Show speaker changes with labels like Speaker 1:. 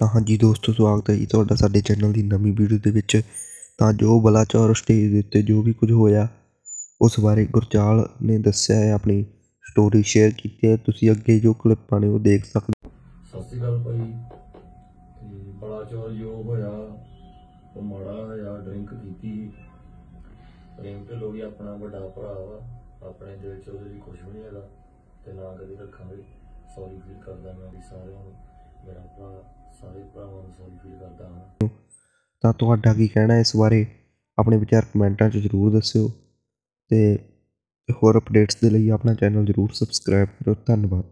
Speaker 1: ਤਾਂ ਹਾਂਜੀ ਦੋਸਤੋ, ਸਵਾਗਤ ਹੈ ਜੀ ਤੁਹਾਡਾ ਸਾਡੇ ਚੈਨਲ ਦੀ ਨਵੀਂ ਵੀਡੀਓ ਦੇ ਵਿੱਚ। ਤਾਂ ਜੋ ਬਲਾਚੌਰ ਸਟੇਜ ਦੇ ਉੱਤੇ ਜੋ ਵੀ ਕੁਝ ਹੋਇਆ, ਉਸ ਬਾਰੇ ਗੁਰਚਾਲ ਨੇ ਦੱਸਿਆ ਹੈ, ਆਪਣੀ ਸਟੋਰੀ ਸ਼ੇਅਰ ਕੀਤੀ ਹੈ। ਤੁਸੀਂ ਅੱਗੇ ਜੋ ਕਲਿੱਪਾਂ ਨੇ ਉਹ ਦੇਖ ਸਕਦੇ
Speaker 2: ਸਤਿ ਸ਼੍ਰੀ ਅਕਾਲ ਭਾਈ। ਤੇ ਬੜਾ ਜੋ ਹੋਇਆ, ਉਹ ਮਾੜਾ ਹੋਇਆ ਡਰਿੰਕ ਕੀਤੀ ਪ੍ਰੇਮ ਢਿੱਲੋਂ ਵੀ ਆਪਣਾ ਵੱਡਾ ਭਰਾ ਵਾ, ਆਪਣੇ ਦਿਲ 'ਚ ਉਹਦੇ ਲਈ ਕੁਝ ਵੀ ਨਹੀਂ ਹੈਗਾ। ਤੇ ਨਾ ਕਦੇ ਰੱਖਾਂਗੇ। ਸੌਰੀ ਫੀਲ ਕਰਦਾ ਮੈਂ ਵੀ ਸਾਰਿਆਂ ਨੂੰ। ਮੇਰਾ ਭਰਾ, ਸਾਰੇ ਭਰਾਵਾਂ ਨੂੰ ਸੌਰੀ ਫੀਲ ਕਰਦਾ ਹਾਂ।
Speaker 1: ਤਾਂ ਤੁਹਾਡਾ ਕੀ ਕਹਿਣਾ ਇਸ ਬਾਰੇ? ਆਪਣੇ ਵਿਚਾਰ ਕਮੈਂਟਾਂ 'ਚ ਜ਼ਰੂਰ ਦੱਸਿਓ ਤੇ ਹੋਰ ਅਪਡੇਟਸ ਦੇ ਲਈ ਆਪਣਾ ਚੈਨਲ ਜ਼ਰੂਰ ਸਬਸਕ੍ਰਾਈਬ ਕਰੋ। ਧੰਨਵਾਦ।